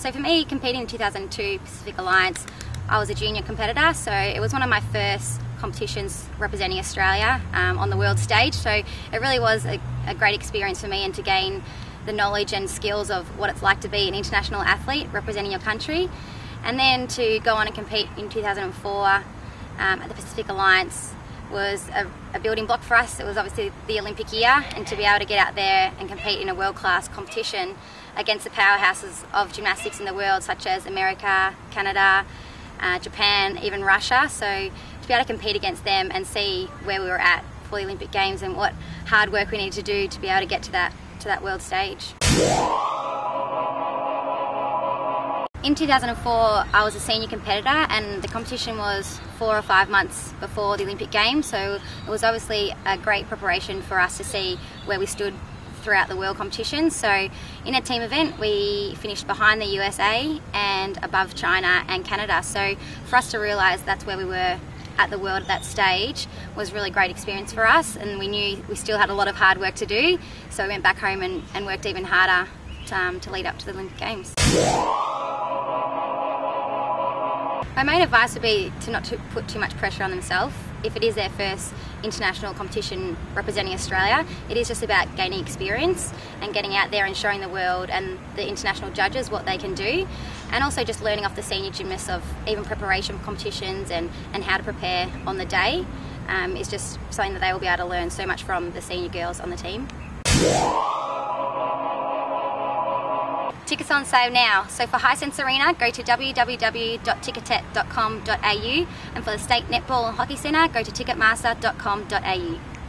So for me, competing in 2002 Pacific Alliance, I was a junior competitor, so it was one of my first competitions representing Australia um, on the world stage. So it really was a, a great experience for me and to gain the knowledge and skills of what it's like to be an international athlete representing your country. And then to go on and compete in 2004 um, at the Pacific Alliance was a, a, building block for us. It was obviously the Olympic year, and to be able to get out there and compete in a world class competition against the powerhouses of gymnastics in the world, such as America, Canada, uh, Japan, even Russia. So to be able to compete against them and see where we were at for the Olympic Games and what hard work we needed to do to be able to get to that to that world stage. In 2004, I was a senior competitor, and the competition was four or five months before the Olympic Games, so it was obviously a great preparation for us to see where we stood throughout the world competition. So, in a team event, we finished behind the USA and above China and Canada. So, for us to realise that's where we were at the world at that stage was really great experience for us, and we knew we still had a lot of hard work to do. So, we went back home and, and worked even harder to, um, to lead up to the Olympic Games. My main advice would be to not to put too much pressure on themselves. If it is their first international competition representing Australia, it is just about gaining experience and getting out there and showing the world and the international judges what they can do. And also just learning off the senior gymnasts of even preparation for competitions and, and how to prepare on the day um, is just something that they will be able to learn so much from the senior girls on the team. Tickets on sale now. So for Hisense Arena, go to www.ticketek.com.au and for the State Netball and Hockey Centre, go to ticketmaster.com.au.